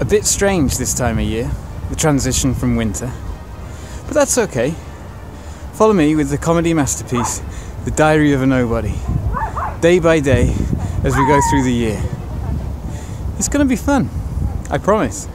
A bit strange this time of year, the transition from winter. But that's okay. Follow me with the comedy masterpiece, The Diary of a Nobody, day by day as we go through the year. It's going to be fun, I promise.